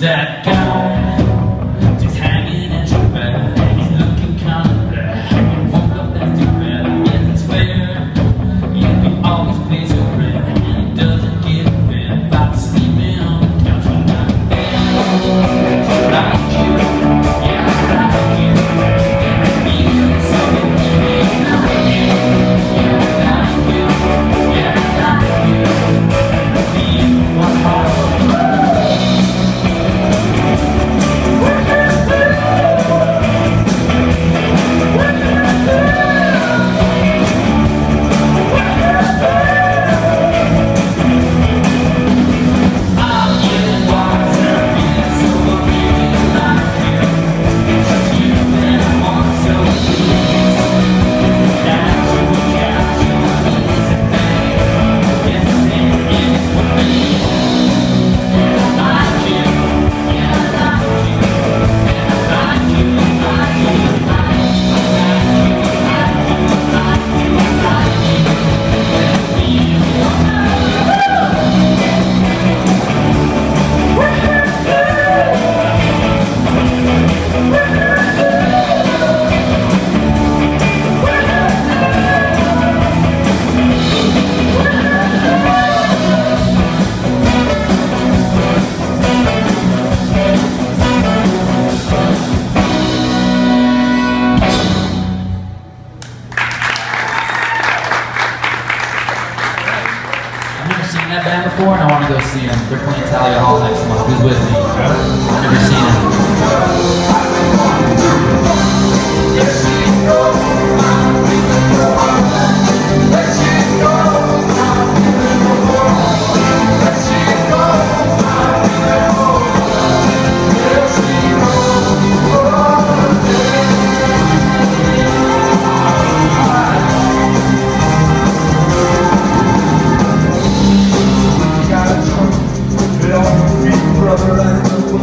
that guy. I want to go see him. They're playing Thalia Hall next month. Who's with me? I've never seen him.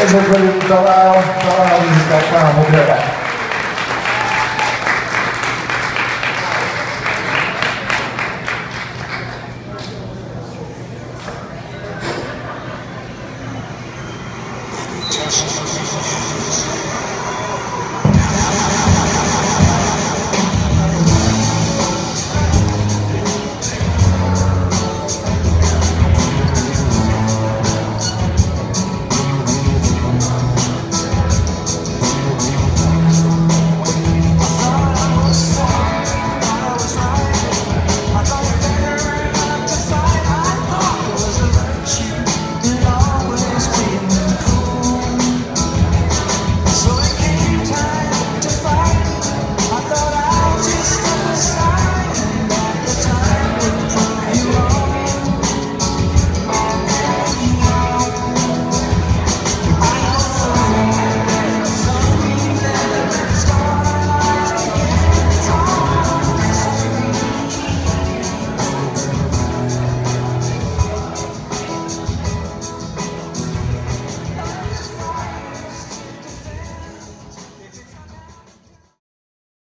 Esse foi o Toral, Toral Musical Carmo